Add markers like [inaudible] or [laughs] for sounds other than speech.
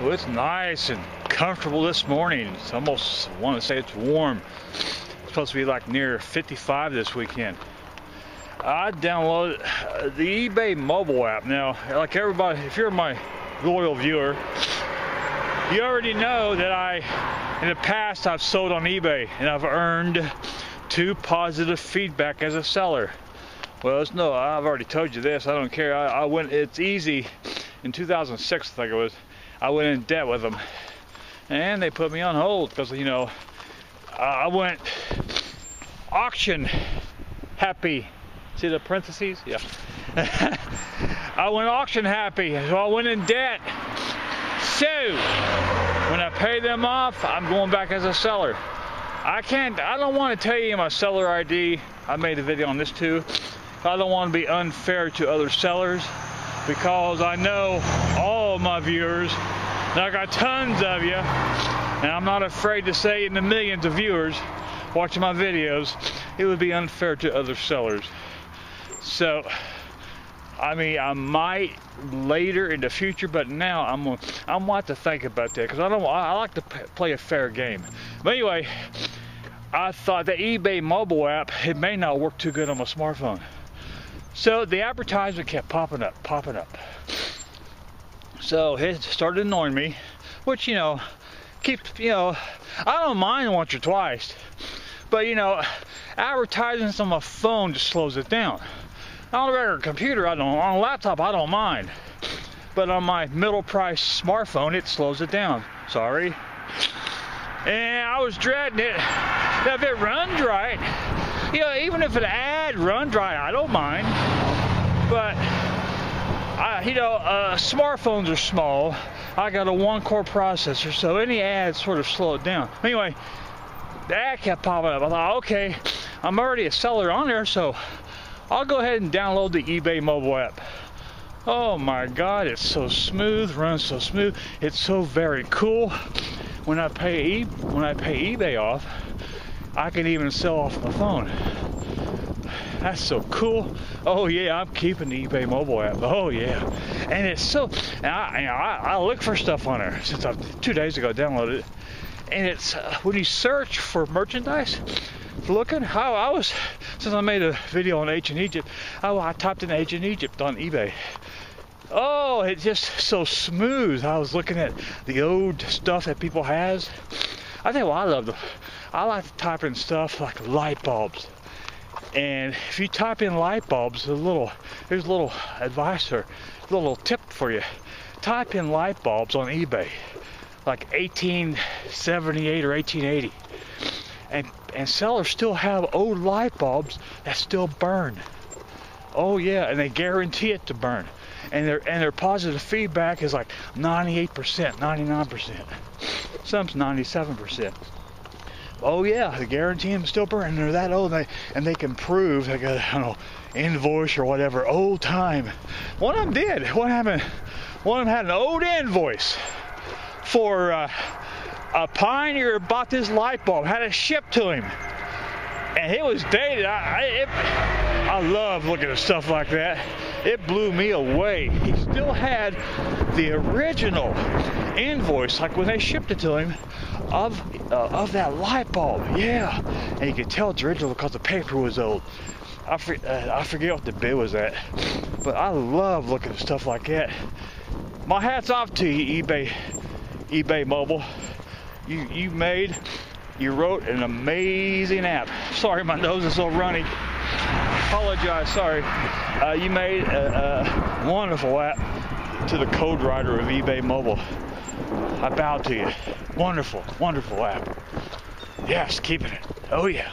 Well, it's nice and comfortable this morning. It's almost, I want to say it's warm. It's supposed to be like near 55 this weekend. I downloaded uh, the eBay mobile app. Now, like everybody, if you're my loyal viewer, you already know that I, in the past, I've sold on eBay and I've earned two positive feedback as a seller. Well, it's no, I've already told you this. I don't care. I, I went. It's easy. In 2006, I think it was. I went in debt with them, and they put me on hold because you know I went auction happy. See the parentheses? Yeah. [laughs] I went auction happy, so I went in debt. So when I pay them off, I'm going back as a seller. I can't. I don't want to tell you my seller ID. I made a video on this too. I don't want to be unfair to other sellers because I know all my viewers, and I got tons of you, and I'm not afraid to say in the millions of viewers watching my videos, it would be unfair to other sellers. So, I mean, I might later in the future, but now I'm gonna, I'm want to think about that because I don't. I, I like to play a fair game. But anyway, I thought the eBay mobile app it may not work too good on my smartphone. So the advertisement kept popping up, popping up. So it started annoying me, which, you know, keeps, you know, I don't mind once or twice, but, you know, advertisements on my phone just slows it down. On a regular computer, I don't, on a laptop, I don't mind. But on my middle price smartphone, it slows it down. Sorry. And I was dreading it. If it runs right, you know, even if an ad runs dry, I don't mind. But I, you know, uh, smartphones are small. I got a one-core processor, so any ads sort of slow it down. Anyway, the ad kept popping up. I thought, okay, I'm already a seller on there, so I'll go ahead and download the eBay mobile app. Oh my God, it's so smooth, runs so smooth. It's so very cool. When I pay when I pay eBay off, I can even sell off my phone. That's so cool. Oh yeah, I'm keeping the eBay mobile app. Oh yeah, and it's so. And I, I, I look for stuff on there since I two days ago downloaded it, and it's uh, when you search for merchandise. Looking, how I was since I made a video on ancient Egypt. Oh, I typed in ancient Egypt on eBay. Oh, it's just so smooth. I was looking at the old stuff that people has. I think well, I love them. I like to type in stuff like light bulbs and if you type in light bulbs, a little there's a little advice or a little tip for you. Type in light bulbs on eBay, like 1878 or 1880, and and sellers still have old light bulbs that still burn. Oh yeah, and they guarantee it to burn, and their and their positive feedback is like 98%, 99%, some's 97%. Oh yeah, the guarantee them still burn. They're that old, and they, and they can prove like I don't know invoice or whatever old time. One of them did. What happened? One of them had an old invoice for uh, a pioneer bought this light bulb, had it shipped to him, and it was dated. I I, it, I love looking at stuff like that. It blew me away. He still had the original invoice, like when they shipped it to him of uh, of that light bulb. Yeah, and you could tell it's original because the paper was old. I, for, uh, I forget what the bid was at, but I love looking at stuff like that. My hat's off to you, eBay, eBay Mobile. You you made, you wrote an amazing app. Sorry, my nose is so runny. Apologize. Sorry. Uh, you made a, a wonderful app to the code writer of eBay Mobile. I bow to you. Wonderful, wonderful app. Yes, keeping it. Oh, yeah.